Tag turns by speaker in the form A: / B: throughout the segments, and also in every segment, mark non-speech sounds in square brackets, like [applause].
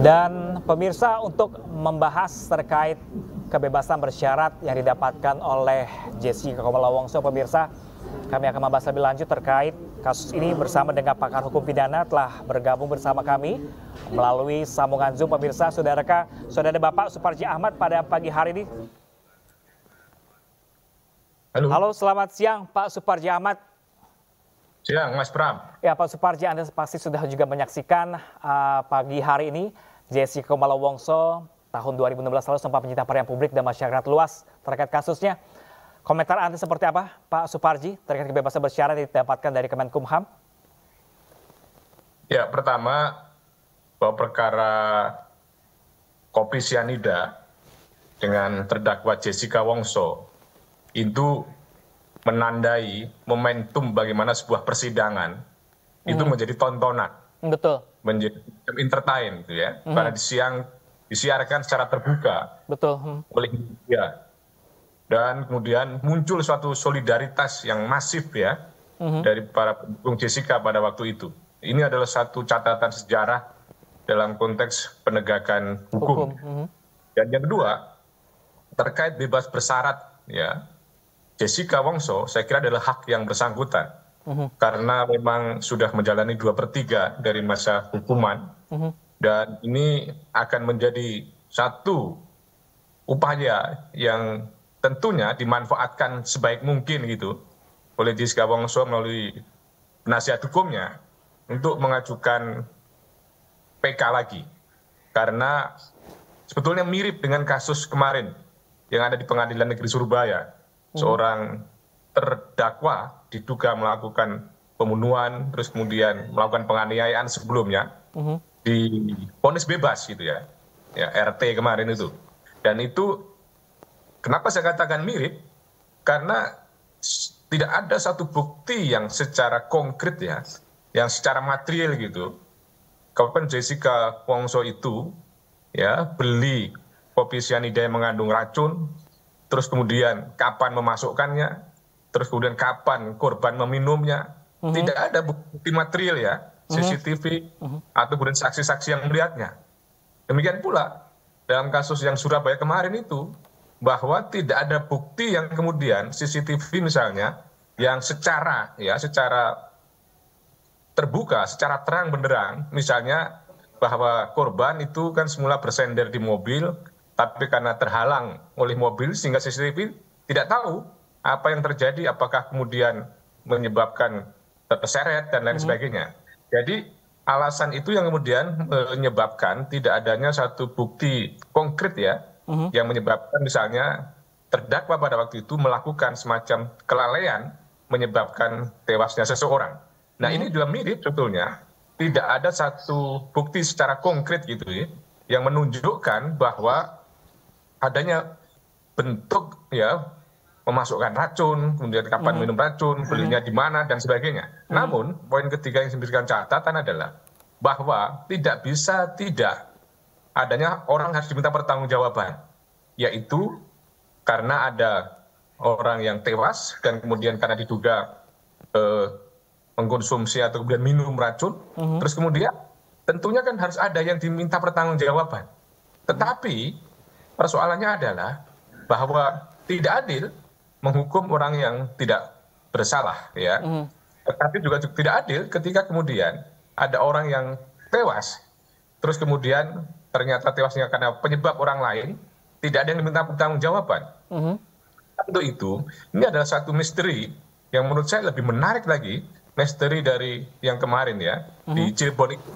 A: Dan pemirsa untuk membahas terkait kebebasan bersyarat yang didapatkan oleh Jessica Kumala Wongso, pemirsa, kami akan membahas lebih lanjut terkait kasus ini bersama dengan pakar hukum pidana telah bergabung bersama kami melalui sambungan Zoom pemirsa. Saudara Saudara Bapak Suparji Ahmad pada pagi hari ini. Halo. Halo, selamat siang Pak Suparji Ahmad.
B: Siang, Mas Pram.
A: Ya, Pak Suparji, Anda pasti sudah juga menyaksikan uh, pagi hari ini Jessica Kumala Wongso tahun 2016 lalu sempat menyita perhatian publik dan masyarakat luas terkait kasusnya. Komentar Anda seperti apa, Pak Suparji, terkait kebebasan bersyarat yang didapatkan dari Kemenkumham?
B: Ya, pertama, bahwa perkara kopi sianida dengan terdakwa Jessica Wongso itu menandai momentum bagaimana sebuah persidangan hmm. itu menjadi tontonan.
A: Betul.
B: Menjadi entertain gitu ya. Hmm. Karena di siang disiarkan secara terbuka.
A: Betul. Hmm.
B: Oleh media. Dan kemudian muncul suatu solidaritas yang masif ya hmm. dari para pendukung Jessica pada waktu itu. Ini adalah satu catatan sejarah dalam konteks penegakan hukum. hukum. Hmm. Dan yang kedua terkait bebas bersyarat ya Jessica Wongso saya kira adalah hak yang bersangkutan. Karena memang sudah menjalani dua per tiga dari masa hukuman. Uh-huh. dan ini akan menjadi satu upaya yang tentunya dimanfaatkan sebaik mungkin gitu oleh Jessica Wongso melalui penasihat hukumnya untuk mengajukan PK lagi. Karena sebetulnya mirip dengan kasus kemarin yang ada di pengadilan negeri Surabaya. Seorang terdakwa diduga melakukan pembunuhan terus kemudian melakukan penganiayaan sebelumnya uh-huh. difonis bebas gitu ya. Ya RT kemarin itu. Dan itu kenapa saya katakan mirip? Karena tidak ada satu bukti yang secara konkret ya yang secara material gitu. Kapan Jessica Wongso itu ya beli kopi cyanida yang mengandung racun terus kemudian kapan memasukkannya, terus kemudian kapan korban meminumnya. Uh-huh. Tidak ada bukti material ya, mhm. CCTV uh-huh. atau kemudian saksi-saksi yang melihatnya. Demikian pula dalam kasus yang Surabaya kemarin itu bahwa tidak ada bukti yang kemudian CCTV misalnya yang secara ya secara terbuka, secara terang benderang, misalnya bahwa korban itu kan semula bersender di mobil, tapi karena terhalang oleh mobil sehingga CCTV tidak tahu apa yang terjadi, apakah kemudian menyebabkan terseret dan lain mhm. sebagainya. Jadi alasan itu yang kemudian menyebabkan tidak adanya satu bukti konkret ya uh-huh. yang menyebabkan misalnya terdakwa pada waktu itu melakukan semacam kelalaian menyebabkan tewasnya seseorang. Nah ini juga mirip sebetulnya tidak ada satu bukti secara konkret gitu ya yang menunjukkan bahwa adanya bentuk ya memasukkan racun, kemudian kapan hmm. minum racun, belinya di mana dan sebagainya. Hmm. Namun poin ketiga yang saya catatan adalah bahwa tidak bisa tidak adanya orang harus diminta pertanggungjawaban, yaitu karena ada orang yang tewas dan kemudian karena diduga eh, mengkonsumsi atau kemudian minum racun, hmm. terus kemudian tentunya kan harus ada yang diminta pertanggungjawaban. Tetapi persoalannya adalah bahwa tidak adil menghukum orang yang tidak bersalah ya mm. tetapi juga tidak adil ketika kemudian ada orang yang tewas terus kemudian ternyata tewasnya karena penyebab orang lain tidak ada yang diminta pertanggungjawaban mm. untuk itu ini adalah satu misteri yang menurut saya lebih menarik lagi misteri dari yang kemarin ya mm. di Cirebon itu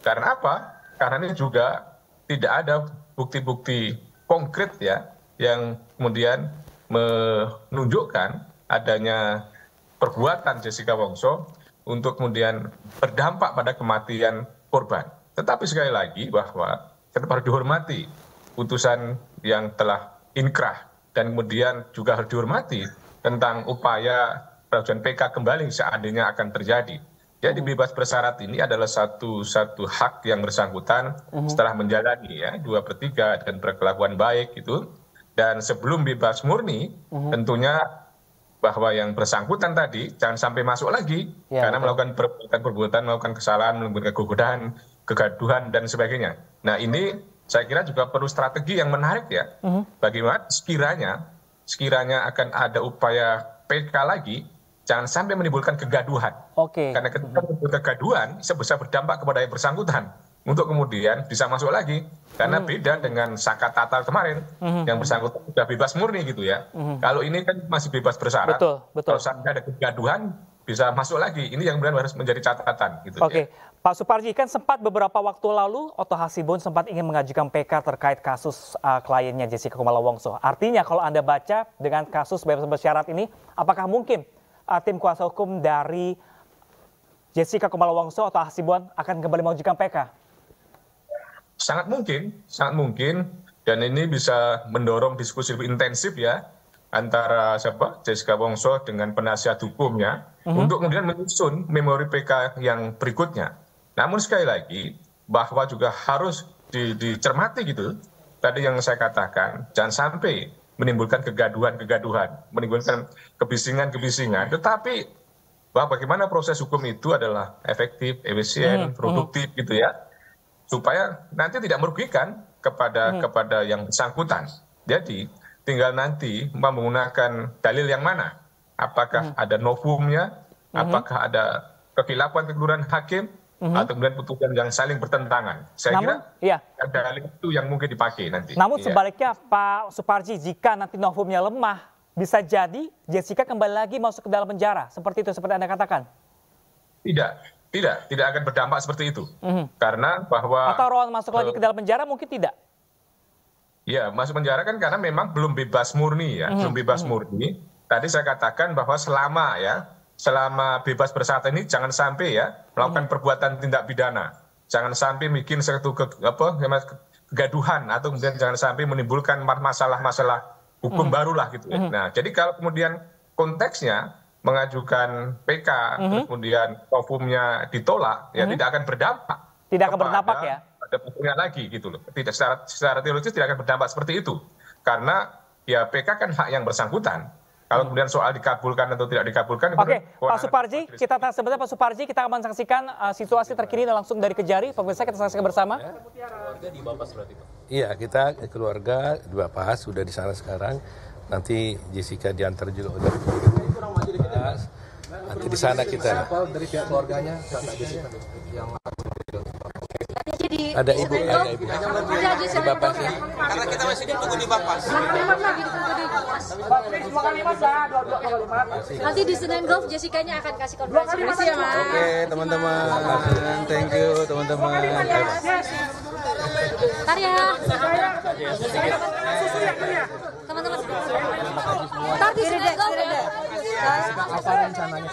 B: karena apa karena ini juga tidak ada bukti-bukti konkret ya yang kemudian menunjukkan adanya perbuatan Jessica Wongso untuk kemudian berdampak pada kematian korban. Tetapi sekali lagi bahwa tetap harus dihormati putusan yang telah inkrah dan kemudian juga harus dihormati tentang upaya pengajuan PK kembali seandainya akan terjadi. Jadi bebas bersyarat ini adalah satu satu hak yang bersangkutan uh-huh. setelah menjalani ya dua per tiga dan berkelakuan baik itu. Dan sebelum bebas murni, uh-huh. tentunya bahwa yang bersangkutan tadi jangan sampai masuk lagi ya, karena betul. melakukan perbuatan-perbuatan, melakukan kesalahan, melakukan kegodahan kegaduhan dan sebagainya. Nah ini saya kira juga perlu strategi yang menarik ya. Bagaimana sekiranya sekiranya akan ada upaya PK lagi, jangan sampai menimbulkan kegaduhan.
A: Oke.
B: Karena ketika menimbulkan kegaduhan, bisa berdampak kepada yang bersangkutan untuk kemudian bisa masuk lagi. Karena hmm. beda dengan Saka Tatar kemarin, hmm. yang bersangkutan sudah bebas murni gitu ya. Hmm. Kalau ini kan masih bebas bersyarat.
A: Betul, betul.
B: Kalau sampai ada kegaduhan, bisa masuk lagi. Ini yang kemudian harus menjadi catatan. Gitu,
A: Oke, ya. Pak Suparji kan sempat beberapa waktu lalu Oto Hasibun sempat ingin mengajukan PK terkait kasus uh, kliennya Jessica Kumala Wongso. Artinya kalau Anda baca dengan kasus bebas bersyarat ini, apakah mungkin uh, tim kuasa hukum dari Jessica Kumala Wongso atau Hasibun akan kembali mengajukan PK?
B: Sangat mungkin, sangat mungkin. Dan ini bisa mendorong diskusi lebih intensif ya antara siapa Jessica Wongso dengan penasihat hukumnya uh mhm. -huh. untuk kemudian menyusun memori PK yang berikutnya. Namun sekali lagi bahwa juga harus di, dicermati gitu. Tadi yang saya katakan, jangan sampai menimbulkan kegaduhan-kegaduhan, menimbulkan kebisingan-kebisingan. Tetapi bahwa bagaimana proses hukum itu adalah efektif, efisien, hmm. produktif hmm. gitu ya, supaya nanti tidak merugikan kepada hmm. kepada yang bersangkutan. Jadi tinggal nanti menggunakan dalil yang mana, apakah hmm. ada novumnya, hmm. apakah ada kekilapan keguran hakim, mm -hmm. atau kemudian putusan yang saling bertentangan. Saya Namun, kira iya. ada itu yang mungkin dipakai nanti.
A: Namun iya. sebaliknya Pak Suparji, jika nanti novumnya lemah, bisa jadi Jessica kembali lagi masuk ke dalam penjara. Seperti itu, seperti Anda katakan.
B: Tidak, tidak, tidak akan berdampak seperti itu. Mm -hmm. Karena bahwa...
A: Atau Rowan masuk uh, lagi ke dalam penjara mungkin tidak?
B: Ya, masuk penjara kan karena memang belum bebas murni ya, mm -hmm. belum bebas mm -hmm. murni. Tadi saya katakan bahwa selama ya, selama bebas bersyarat ini jangan sampai ya melakukan hmm. perbuatan tindak pidana. Jangan sampai bikin satu ke, apa kegaduhan atau kemudian jangan sampai menimbulkan masalah-masalah hukum hmm. barulah gitu ya. Hmm. Nah, jadi kalau kemudian konteksnya mengajukan PK hmm. kemudian hukumnya ditolak ya hmm. tidak akan berdampak.
A: Tidak akan berdampak ya.
B: Ada punya lagi gitu loh. Tidak secara secara teologis tidak akan berdampak seperti itu. Karena ya PK kan hak yang bersangkutan kalau hmm. kemudian soal dikabulkan atau tidak dikabulkan.
A: Oke, okay. Pak Suparji, kita sebentar Pak Suparji, kita akan saksikan uh, situasi terkini langsung dari Kejari. Pemirsa kita saksikan bersama.
C: Keluarga di Bapas berarti Pak? Iya, kita keluarga di Bapas sudah di sana sekarang. Nanti Jessica diantar juga udah. Nanti di sana kita. Dari pihak keluarganya, yang ada ibu, ada ibu. Ada di Bapasnya. Karena kita masih ditunggu di Bapas.
D: Nanti di Senin Golf Jessica-nya akan kasih konfirmasi ya, Mas.
C: Oke, teman-teman. Thank you, teman-teman.
D: Ntar ya. Teman-teman. Ntar di Senin Golf ya. Apa rencananya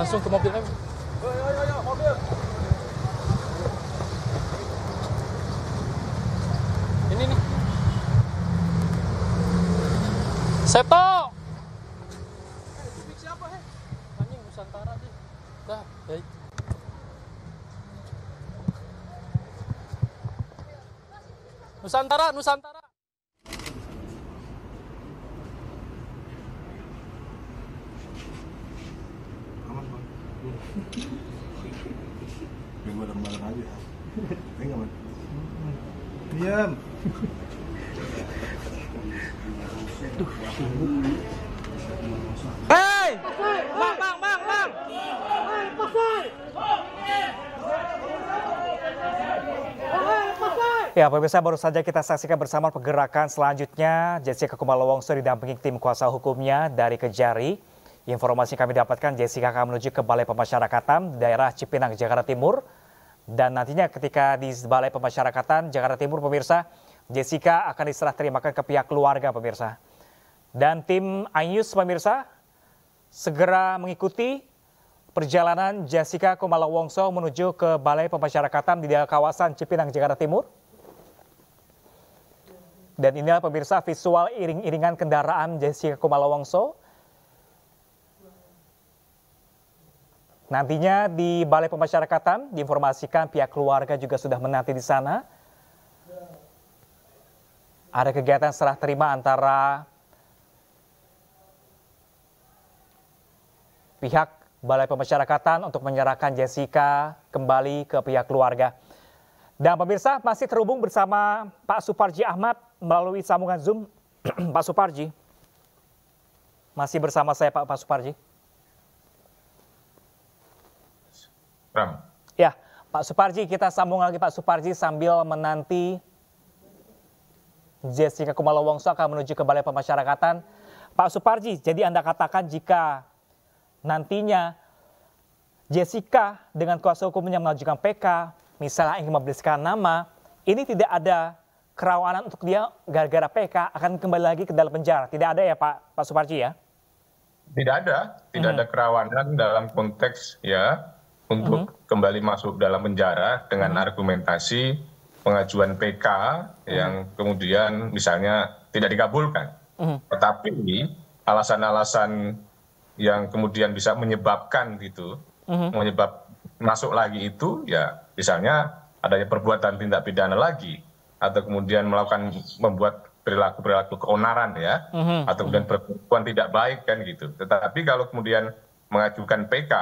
A: langsung ke mobil kami. Ini Seto. Siapa he? Anjing Nusantara deh. Dah, baik. Nusantara, Nusantara.
E: Biar bareng-bareng aja. Enggak, Man. Diam.
A: Hei! Bang, bang, bang, bang! Ya, pemirsa baru saja kita saksikan bersama pergerakan selanjutnya Jessica Kumala Wongso didampingi tim kuasa hukumnya dari Kejari Informasi kami dapatkan Jessica akan menuju ke Balai Pemasyarakatan daerah Cipinang, Jakarta Timur. Dan nantinya ketika di Balai Pemasyarakatan Jakarta Timur, pemirsa, Jessica akan diserah terimakan ke pihak keluarga, pemirsa. Dan tim Ayus, pemirsa, segera mengikuti perjalanan Jessica Kumala Wongso menuju ke Balai Pemasyarakatan di kawasan Cipinang, Jakarta Timur. Dan inilah pemirsa visual iring-iringan kendaraan Jessica Kumala Wongso Nantinya di Balai Pemasyarakatan diinformasikan pihak keluarga juga sudah menanti di sana. Ada kegiatan serah terima antara pihak Balai Pemasyarakatan untuk menyerahkan Jessica kembali ke pihak keluarga. Dan pemirsa masih terhubung bersama Pak Suparji Ahmad melalui sambungan Zoom. [clears throat] Pak Suparji, masih bersama saya Pak, Pak Suparji.
B: Ram.
A: Ya, Pak Suparji, kita sambung lagi Pak Suparji sambil menanti Jessica Kumala Wongso akan menuju ke Balai Pemasyarakatan. Pak Suparji, jadi Anda katakan jika nantinya Jessica dengan kuasa hukumnya mengajukan PK, misalnya ingin memberikan nama, ini tidak ada kerawanan untuk dia gara-gara PK akan kembali lagi ke dalam penjara. Tidak ada ya Pak Pak Suparji ya?
B: Tidak ada, tidak hmm. ada kerawanan dalam konteks ya untuk hmm. kembali masuk dalam penjara dengan hmm. argumentasi pengajuan PK yang hmm. kemudian misalnya tidak dikabulkan. Hmm. Tetapi alasan-alasan yang kemudian bisa menyebabkan gitu, hmm. menyebab masuk lagi itu ya misalnya adanya perbuatan tindak pidana lagi atau kemudian melakukan membuat perilaku perilaku keonaran ya mm-hmm. atau kemudian perempuan tidak baik kan gitu tetapi kalau kemudian mengajukan PK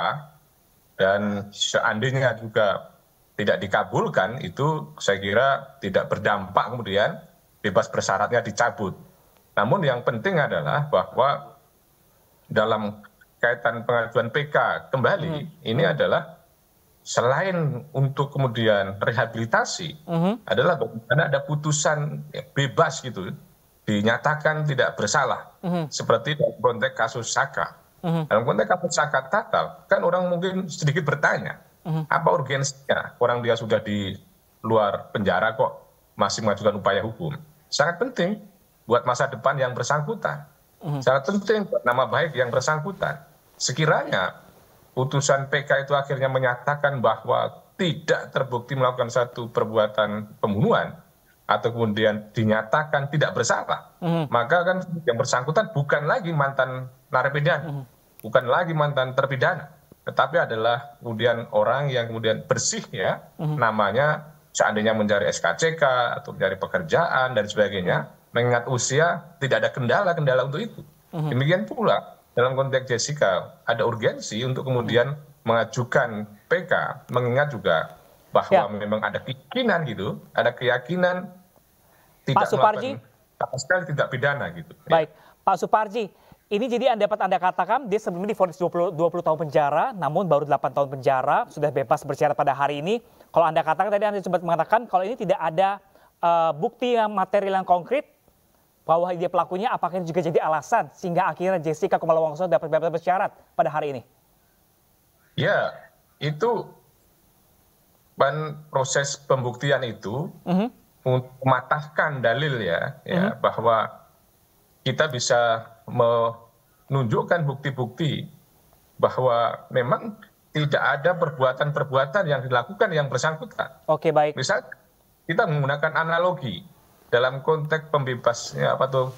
B: dan seandainya juga tidak dikabulkan itu saya kira tidak berdampak kemudian bebas bersyaratnya dicabut. Namun yang penting adalah bahwa dalam kaitan pengajuan PK kembali hmm. ini adalah selain untuk kemudian rehabilitasi hmm. adalah bagaimana ada putusan bebas gitu dinyatakan tidak bersalah hmm. seperti dalam konteks kasus Saka hmm Dalam konteks kasus zakat tatal, kan orang mungkin sedikit bertanya, mm-hmm. apa urgensinya orang dia sudah di luar penjara kok masih mengajukan upaya hukum? Sangat penting buat masa depan yang bersangkutan. Mm-hmm. Sangat penting buat nama baik yang bersangkutan. Sekiranya putusan PK itu akhirnya menyatakan bahwa tidak terbukti melakukan satu perbuatan pembunuhan atau kemudian dinyatakan tidak bersalah, mm-hmm. maka kan yang bersangkutan bukan lagi mantan narapidana, mm-hmm. bukan lagi mantan terpidana, tetapi adalah kemudian orang yang kemudian bersih ya mm-hmm. namanya seandainya mencari SKCK atau mencari pekerjaan dan sebagainya, mengingat usia tidak ada kendala-kendala untuk itu. Mm-hmm. Demikian pula dalam konteks Jessica ada urgensi untuk kemudian mengajukan PK, mengingat juga bahwa ya. memang ada keyakinan gitu, ada keyakinan tidak Pak Suparji, sama sekali tidak pidana gitu.
A: Ya. Baik, Pak Suparji, ini jadi Anda dapat Anda katakan dia sebelumnya difonis 20, 20 tahun penjara, namun baru 8 tahun penjara, sudah bebas bersyarat pada hari ini. Kalau Anda katakan tadi Anda sempat mengatakan kalau ini tidak ada uh, bukti yang material yang konkret bahwa dia pelakunya, apakah ini juga jadi alasan sehingga akhirnya Jessica Kumala Wongso dapat bebas bersyarat pada hari ini?
B: Ya, itu proses pembuktian itu mm -hmm mematahkan dalil ya, ya hmm. bahwa kita bisa menunjukkan bukti-bukti bahwa memang tidak ada perbuatan-perbuatan yang dilakukan yang bersangkutan.
A: Oke baik.
B: Misal kita menggunakan analogi dalam konteks pembebasnya apa tuh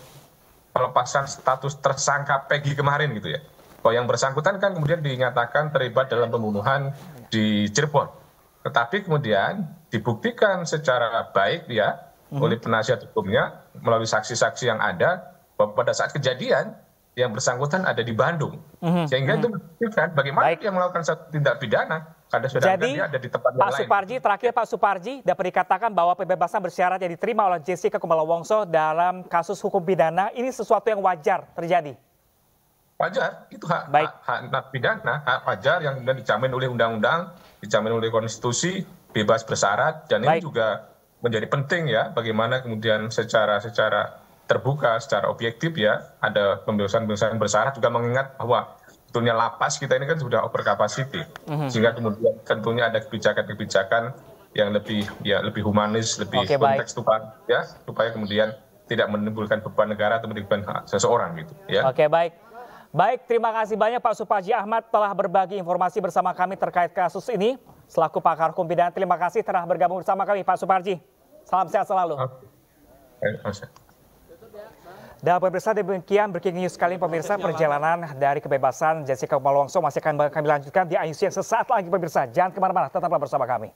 B: pelepasan status tersangka Peggy kemarin gitu ya. Bahwa yang bersangkutan kan kemudian dinyatakan terlibat dalam pembunuhan di Cirebon. Tetapi kemudian dibuktikan secara baik ya hmm. oleh penasihat hukumnya melalui saksi-saksi yang ada bahwa pada saat kejadian yang bersangkutan ada di Bandung. Hmm. Sehingga hmm. itu membuktikan bagaimana baik. dia melakukan satu tindak pidana
A: karena Jadi, dia ada di tempat Pak Suparji, lain. terakhir Pak Suparji dapat dikatakan bahwa pembebasan bersyarat yang diterima oleh Jessica Kumala Wongso dalam kasus hukum pidana ini sesuatu yang wajar terjadi
B: wajar itu hak Baik. hak, hak pidana hak wajar yang dijamin oleh undang-undang dijamin oleh konstitusi bebas bersyarat dan Baik. ini juga menjadi penting ya bagaimana kemudian secara secara terbuka secara objektif ya ada pembebasan-pembebasan bersyarat juga mengingat bahwa tentunya lapas kita ini kan sudah over capacity mm-hmm. sehingga kemudian tentunya ada kebijakan-kebijakan yang lebih ya lebih humanis lebih okay, kontekstual ya supaya kemudian tidak menimbulkan beban negara atau menimbulkan seseorang gitu ya.
A: Oke okay, baik. Baik, terima kasih banyak Pak Supaji Ahmad telah berbagi informasi bersama kami terkait kasus ini. Selaku pakar hukum pidana, terima kasih telah bergabung bersama kami Pak Suparji. Salam sehat selalu. Dan pemirsa demikian breaking news kali ini pemirsa perjalanan dari kebebasan Jessica Kumala Wongso masih akan kami lanjutkan di IUC yang sesaat lagi pemirsa. Jangan ke mana-mana, tetaplah bersama kami.